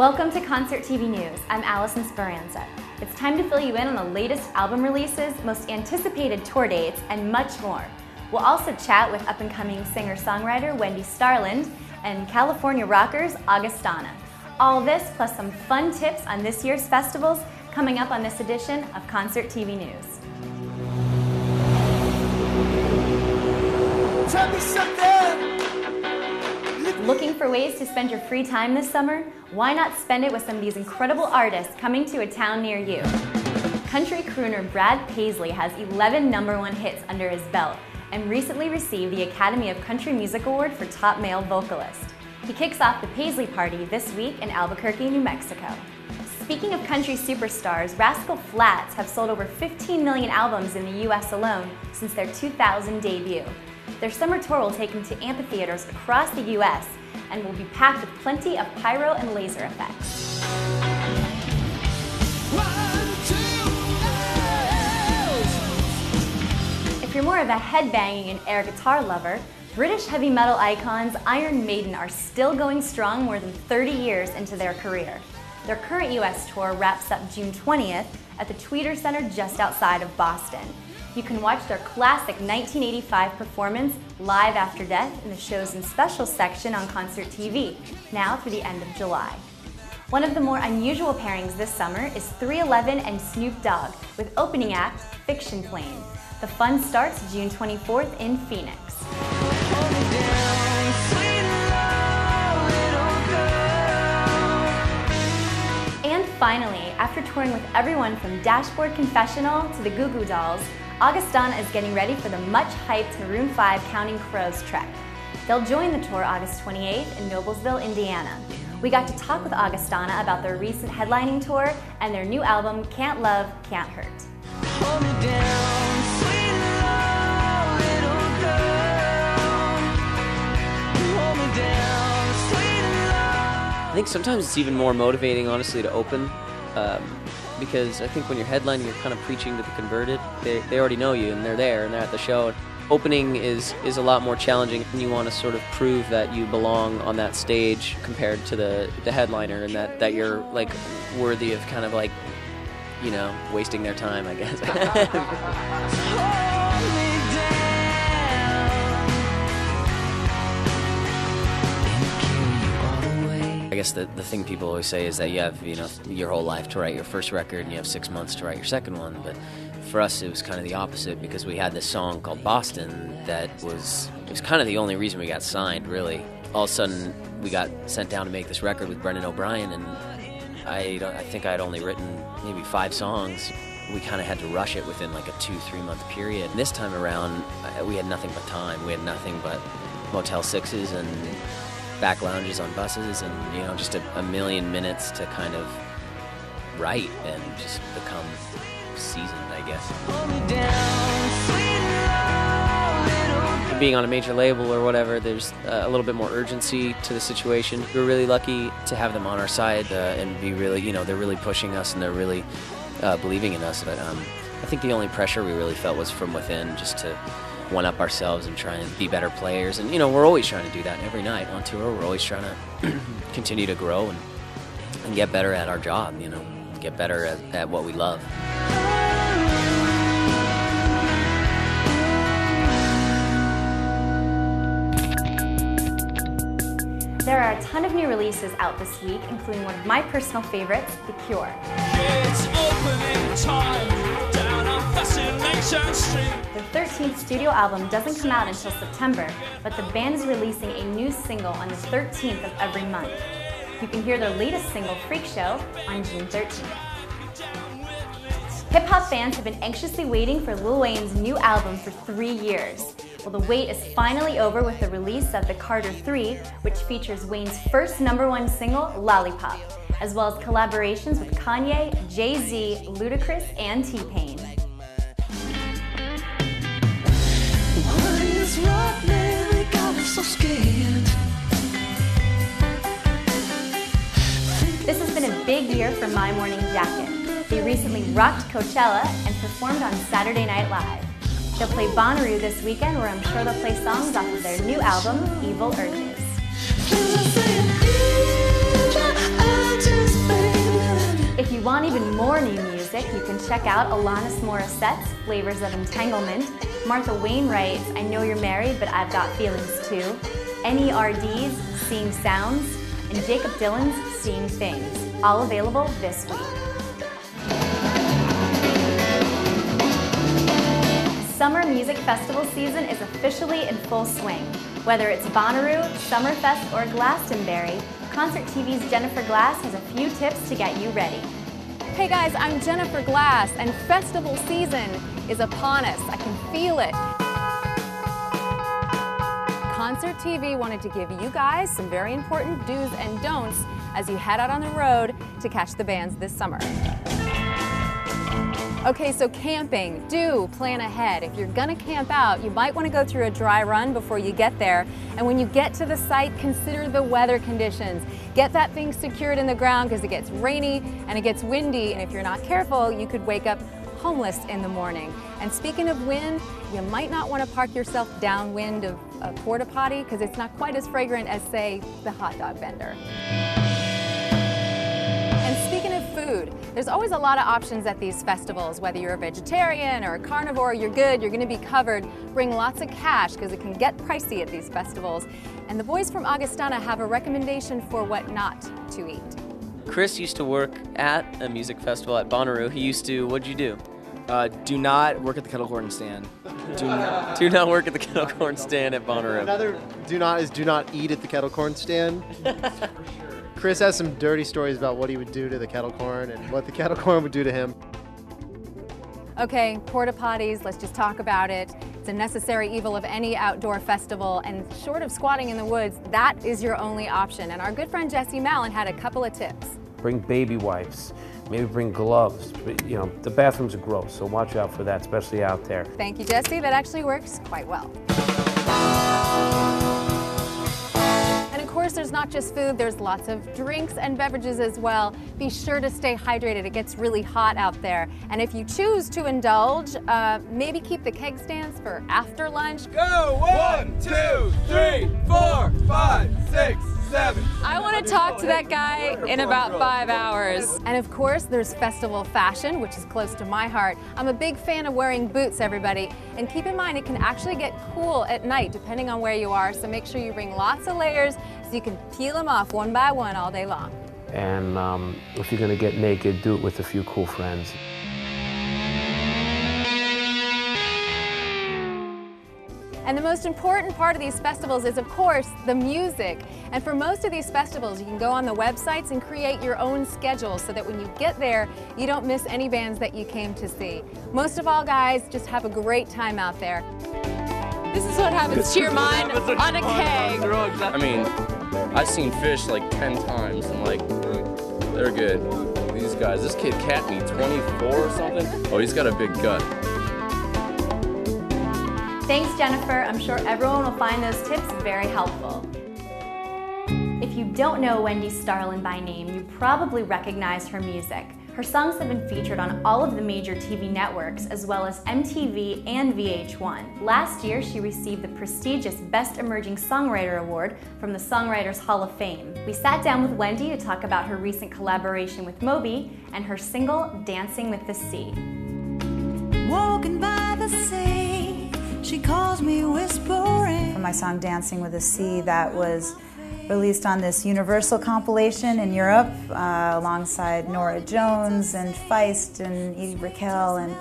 Welcome to Concert TV News. I'm Allison Speranza. It's time to fill you in on the latest album releases, most anticipated tour dates, and much more. We'll also chat with up and coming singer songwriter Wendy Starland and California rockers Augustana. All this plus some fun tips on this year's festivals coming up on this edition of Concert TV News. Tell me something. Looking for ways to spend your free time this summer? Why not spend it with some of these incredible artists coming to a town near you? Country crooner Brad Paisley has 11 number one hits under his belt and recently received the Academy of Country Music Award for Top Male Vocalist. He kicks off the Paisley Party this week in Albuquerque, New Mexico. Speaking of country superstars, Rascal Flatts have sold over 15 million albums in the US alone since their 2000 debut. Their summer tour will take them to amphitheaters across the US and will be packed with plenty of pyro and laser effects. If you're more of a headbanging and air guitar lover, British heavy metal icons Iron Maiden are still going strong more than 30 years into their career. Their current US tour wraps up June 20th at the Tweeter Center just outside of Boston. You can watch their classic 1985 performance, Live After Death, in the show's and special section on Concert TV, now through the end of July. One of the more unusual pairings this summer is 311 and Snoop Dogg with opening act Fiction Plane. The fun starts June 24th in Phoenix. And finally, after touring with everyone from Dashboard Confessional to the Goo Goo Dolls, Augustana is getting ready for the much hyped Maroon 5 Counting Crows trek. They'll join the tour August 28th in Noblesville, Indiana. We got to talk with Augustana about their recent headlining tour and their new album, Can't Love, Can't Hurt. Hold me down, sweet love, little girl. Hold me down, sweet love. I think sometimes it's even more motivating, honestly, to open. Um, because I think when you're headlining, you're kind of preaching to the converted. They, they already know you and they're there and they're at the show. Opening is, is a lot more challenging. And you want to sort of prove that you belong on that stage compared to the, the headliner and that, that you're like worthy of kind of like, you know, wasting their time, I guess. I guess the, the thing people always say is that you have, you know, your whole life to write your first record and you have six months to write your second one. But for us, it was kind of the opposite because we had this song called Boston that was, it was kind of the only reason we got signed, really. All of a sudden, we got sent down to make this record with Brendan O'Brien, and I, I think I'd only written maybe five songs. We kind of had to rush it within like a two, three month period. This time around, we had nothing but time. We had nothing but Motel Sixes and back lounges on buses and, you know, just a, a million minutes to kind of write and just become seasoned, I guess. Being on a major label or whatever, there's uh, a little bit more urgency to the situation. We're really lucky to have them on our side uh, and be really, you know, they're really pushing us and they're really uh, believing in us. But um, I think the only pressure we really felt was from within, just to one up ourselves and try and be better players. And you know, we're always trying to do that every night on tour. We're always trying to continue to grow and, and get better at our job. You know, get better at, at what we love. There are a ton of new releases out this week, including one of my personal favorites, The Cure. Their 13th studio album doesn't come out until September, but the band is releasing a new single on the 13th of every month. You can hear their latest single, Freak Show, on June 13th. Hip hop fans have been anxiously waiting for Lil Wayne's new album for three years. Well, the wait is finally over with the release of The Carter 3, which features Wayne's first number one single, Lollipop, as well as collaborations with Kanye, Jay Z, Ludacris, and T Pain. So scared. This has been a big year for My Morning Jacket. They recently rocked Coachella and performed on Saturday Night Live. They'll play Bonnaroo this weekend, where I'm sure they'll play songs off of their new album, Evil Urges. Feels like saying, "Need you, want even more new music, you can check out Alanis Morissette's Flavors of Entanglement, Martha Wainwright's I Know You're Married But I've Got Feelings Too, NERD's Seeing Sounds, and Jakob Dylan's Seeing Things, all available this week. Summer Music Festival season is officially in full swing. Whether it's Bonnaroo, Summerfest, or Glastonbury, Concert TV's Jennifer Glass has a few tips to get you ready. Hey guys, I'm Jennifer Glass, and festival season is upon us. I can feel it. Concert TV wanted to give you guys some very important do's and don'ts as you head out on the road to catch the bands this summer. Okay, so camping, do plan ahead. If you're gonna camp out, you might wanna go through a dry run before you get there. And when you get to the site, consider the weather conditions. Get that thing secured in the ground because it gets rainy and it gets windy. And if you're not careful, you could wake up homeless in the morning. And speaking of wind, you might not want to park yourself downwind of a porta potty because it's not quite as fragrant as, say, the hot dog vendor. There's always a lot of options at these festivals. Whether you're a vegetarian or a carnivore, you're good, you're going to be covered. Bring lots of cash because it can get pricey at these festivals. And the boys from Augustana have a recommendation for what not to eat. Chris used to work at a music festival at Bonnaroo. He used to, what'd you do? Uh, do not work at the kettle corn stand. Do not. Do not work at the kettle corn stand at Bonnaroo. Another do not is do not eat at the kettle corn stand. Chris has some dirty stories about what he would do to the kettle corn and what the kettle corn would do to him. Okay, porta potties, let's just talk about it. It's a necessary evil of any outdoor festival, and short of squatting in the woods, that is your only option. And our good friend Jesse Mallon had a couple of tips. Bring baby wipes, maybe bring gloves. But, You know, the bathrooms are gross, so watch out for that, especially out there. Thank you, Jesse. That actually works quite well. And of course, there's not just food, there's lots of drinks and beverages as well. Be sure to stay hydrated. It gets really hot out there. And if you choose to indulge, uh, maybe keep the keg stands for after lunch. Go! One, two, three, four, five, six, seven. I want to talk to that guy in about five hours. And of course, there's festival fashion, which is close to my heart. I'm a big fan of wearing boots, everybody. And keep in mind, it can actually get cool at night, depending on where you are. So make sure you bring lots of layers so you can peel them off one by one all day long. And um, if you're going to get naked, do it with a few cool friends. And the most important part of these festivals is, of course, the music. And for most of these festivals, you can go on the websites and create your own schedule so that when you get there, you don't miss any bands that you came to see. Most of all, guys, just have a great time out there. This is what happens to your mind on a keg. I mean, I've seen Phish like 10 times and like, they're good. These guys, this kid Catney, 24 or something. Oh, he's got a big gut. Thanks, Jennifer. I'm sure everyone will find those tips very helpful. If you don't know Wendy Starland by name, you probably recognize her music. Her songs have been featured on all of the major TV networks, as well as MTV and VH1. Last year, she received the prestigious Best Emerging Songwriter Award from the Songwriters Hall of Fame. We sat down with Wendy to talk about her recent collaboration with Moby and her single, Dancing with the Sea. She calls me whispering. From My song Dancing with the Sea that was released on this Universal compilation in Europe uh, alongside Norah Jones and Feist and Edie Brickell and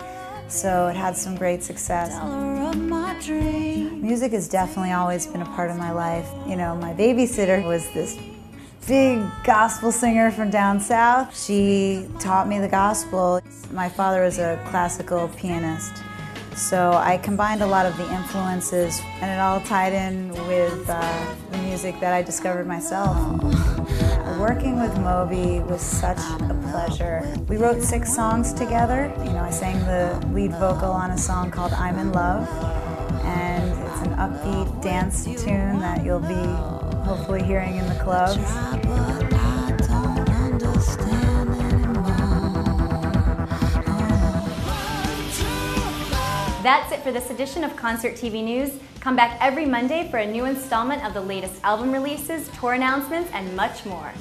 so it had some great success. Tell her of my dream. Music has definitely always been a part of my life. You know, my babysitter was this big gospel singer from down south. She taught me the gospel. My father was a classical pianist. So I combined a lot of the influences and it all tied in with uh, the music that I discovered myself. Working with Moby was such a pleasure. We wrote six songs together. You know, I sang the lead vocal on a song called I'm in Love. And it's an upbeat dance tune that you'll be hopefully hearing in the clubs. That's it for this edition of Concert TV News. Come back every Monday for a new installment of the latest album releases, tour announcements, and much more.